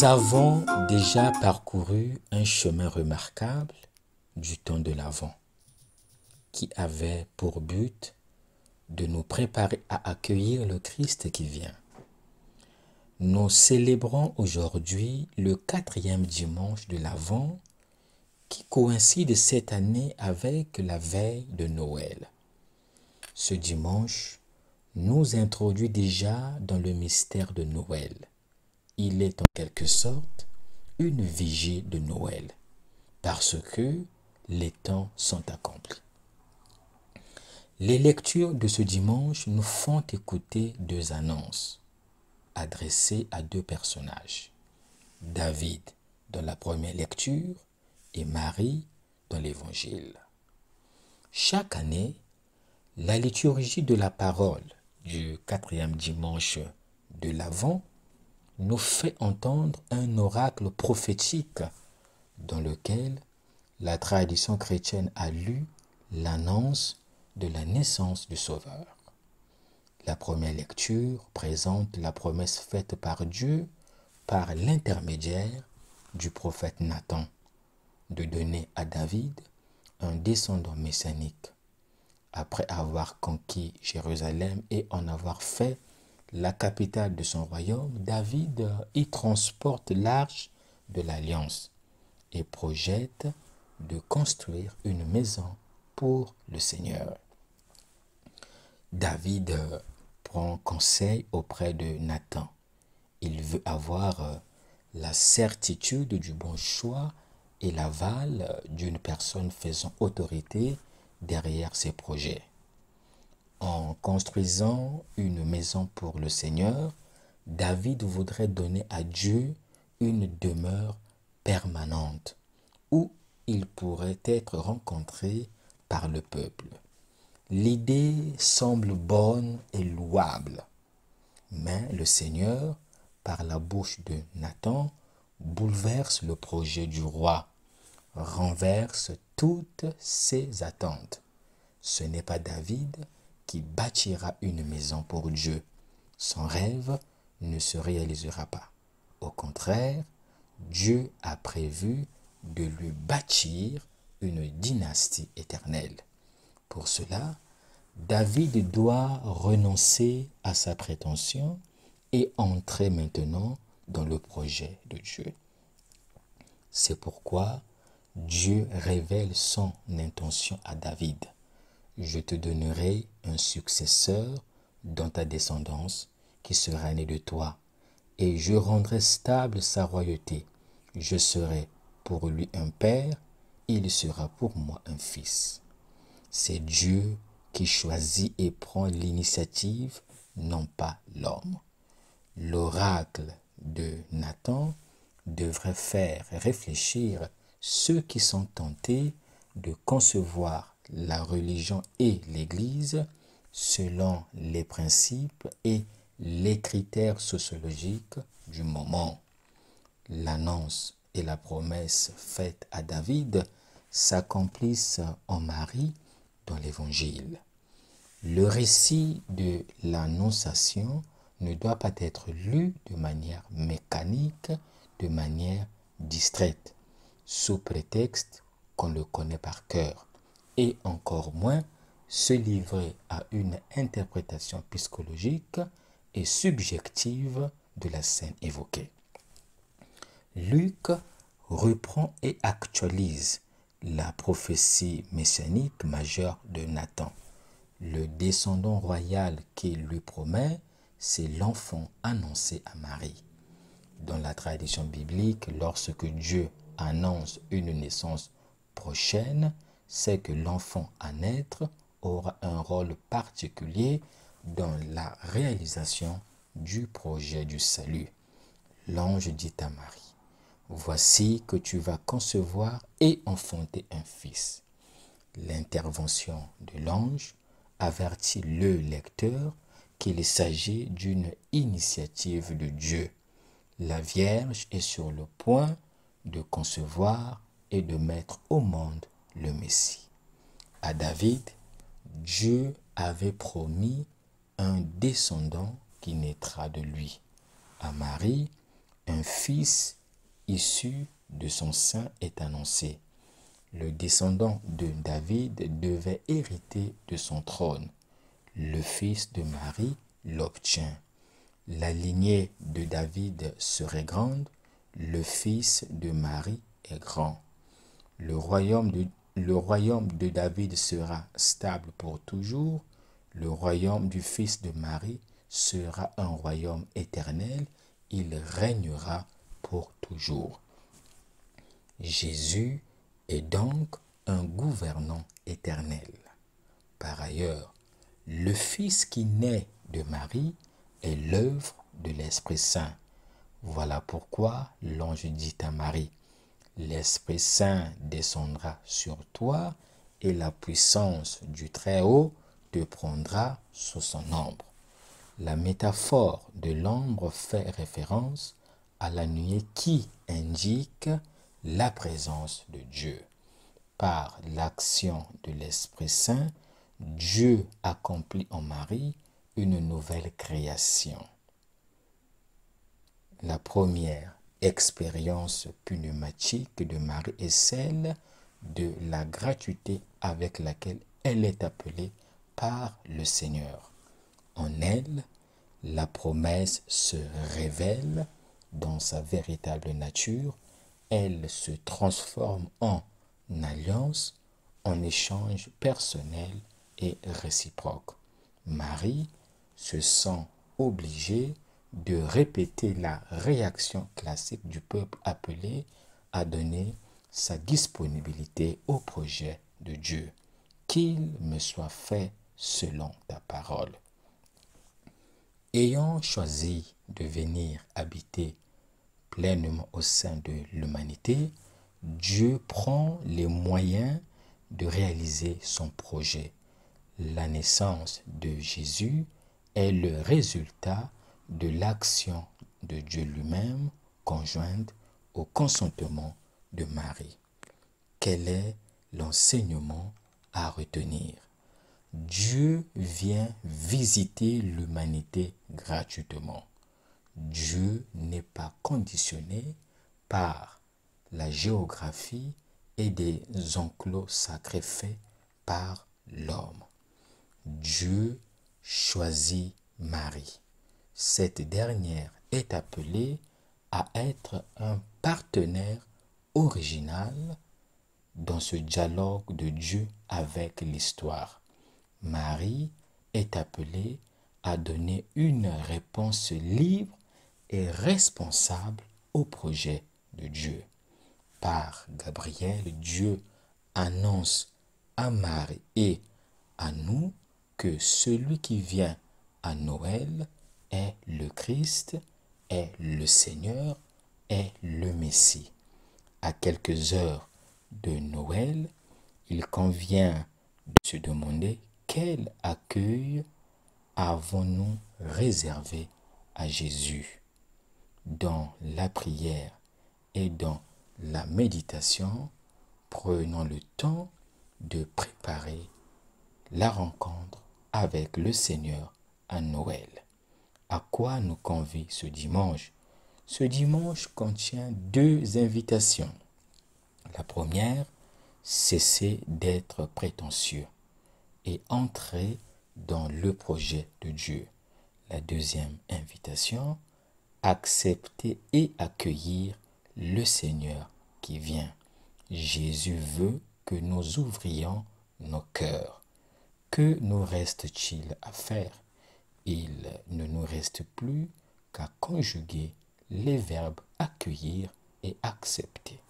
Nous avons déjà parcouru un chemin remarquable du temps de l'Avent, qui avait pour but de nous préparer à accueillir le Christ qui vient. Nous célébrons aujourd'hui le quatrième dimanche de l'Avent qui coïncide cette année avec la veille de Noël. Ce dimanche nous introduit déjà dans le mystère de Noël. Il est en quelque sorte une vigie de Noël parce que les temps sont accomplis. Les lectures de ce dimanche nous font écouter deux annonces adressées à deux personnages. David dans la première lecture et Marie dans l'Évangile. Chaque année, la liturgie de la parole du quatrième dimanche de l'Avent nous fait entendre un oracle prophétique dans lequel la tradition chrétienne a lu l'annonce de la naissance du Sauveur. La première lecture présente la promesse faite par Dieu par l'intermédiaire du prophète Nathan de donner à David un descendant messianique. Après avoir conquis Jérusalem et en avoir fait la capitale de son royaume, David y transporte l'arche de l'alliance et projette de construire une maison pour le Seigneur. David prend conseil auprès de Nathan. Il veut avoir la certitude du bon choix et l'aval d'une personne faisant autorité derrière ses projets. Construisant une maison pour le Seigneur, David voudrait donner à Dieu une demeure permanente où il pourrait être rencontré par le peuple. L'idée semble bonne et louable, mais le Seigneur, par la bouche de Nathan, bouleverse le projet du roi, renverse toutes ses attentes. Ce n'est pas David qui bâtira une maison pour Dieu. Son rêve ne se réalisera pas. Au contraire, Dieu a prévu de lui bâtir une dynastie éternelle. Pour cela, David doit renoncer à sa prétention et entrer maintenant dans le projet de Dieu. C'est pourquoi Dieu révèle son intention à David. Je te donnerai un successeur dans ta descendance qui sera né de toi, et je rendrai stable sa royauté. Je serai pour lui un père, il sera pour moi un fils. C'est Dieu qui choisit et prend l'initiative, non pas l'homme. L'oracle de Nathan devrait faire réfléchir ceux qui sont tentés de concevoir la religion et l'Église selon les principes et les critères sociologiques du moment. L'annonce et la promesse faite à David s'accomplissent en Marie dans l'Évangile. Le récit de l'annonciation ne doit pas être lu de manière mécanique, de manière distraite, sous prétexte qu'on le connaît par cœur, et encore moins se livrer à une interprétation psychologique et subjective de la scène évoquée. Luc reprend et actualise la prophétie messianique majeure de Nathan. Le descendant royal qu'il lui promet c'est l'enfant annoncé à Marie. Dans la tradition biblique, lorsque Dieu annonce une naissance prochaine, c'est que l'enfant à naître aura un rôle particulier dans la réalisation du projet du salut. L'ange dit à Marie, Voici que tu vas concevoir et enfanter un fils. L'intervention de l'ange avertit le lecteur qu'il s'agit d'une initiative de Dieu. La Vierge est sur le point de concevoir et de mettre au monde le Messie. À David, Dieu avait promis un descendant qui naîtra de lui. À Marie, un fils issu de son sein est annoncé. Le descendant de David devait hériter de son trône. Le fils de Marie l'obtient. La lignée de David serait grande, le fils de Marie est grand. Le royaume de, le royaume de David sera stable pour toujours, le royaume du fils de Marie sera un royaume éternel, il régnera pour toujours. Jésus est donc un gouvernant éternel. Par ailleurs, le Fils qui naît de Marie est l'œuvre de l'Esprit Saint. Voilà pourquoi l'ange dit à Marie, L'Esprit Saint descendra sur toi et la puissance du Très-Haut te prendra sous son ombre. La métaphore de l'ombre fait référence à la nuée qui indique la présence de Dieu. Par l'action de l'Esprit Saint, Dieu accomplit en Marie une nouvelle création. La première expérience pneumatique de Marie est celle de la gratuité avec laquelle elle est appelée par le Seigneur. En elle, la promesse se révèle dans sa véritable nature, elle se transforme en alliance, en échange personnel et réciproque. Marie se sent obligée de répéter la réaction classique du peuple appelé à donner sa disponibilité au projet de Dieu. Qu'il me soit fait selon ta parole. Ayant choisi de venir habiter pleinement au sein de l'humanité, Dieu prend les moyens de réaliser son projet. La naissance de Jésus est le résultat de l'action de Dieu lui-même conjointe au consentement de Marie. Quel est l'enseignement à retenir? Dieu vient visiter l'humanité gratuitement. Dieu n'est pas conditionné par la géographie et des enclos sacrés faits par l'homme. Dieu choisit Marie. Cette dernière est appelée à être un partenaire original dans ce dialogue de Dieu avec l'histoire. Marie est appelée à donner une réponse libre et responsable au projet de Dieu. Par Gabriel, Dieu annonce à Marie et à nous que celui qui vient à Noël est le Christ, est le Seigneur, est le Messie. À quelques heures de Noël, il convient de se demander quel accueil avons-nous réservé à Jésus dans la prière et dans la méditation, prenons le temps de préparer la rencontre avec le Seigneur à Noël. À quoi nous convie ce dimanche? Ce dimanche contient deux invitations. La première, cesser d'être prétentieux et entrer dans le projet de Dieu. La deuxième invitation, accepter et accueillir le Seigneur qui vient. Jésus veut que nous ouvrions nos cœurs. Que nous reste-t-il à faire? Il ne nous reste plus qu'à conjuguer les verbes accueillir et accepter.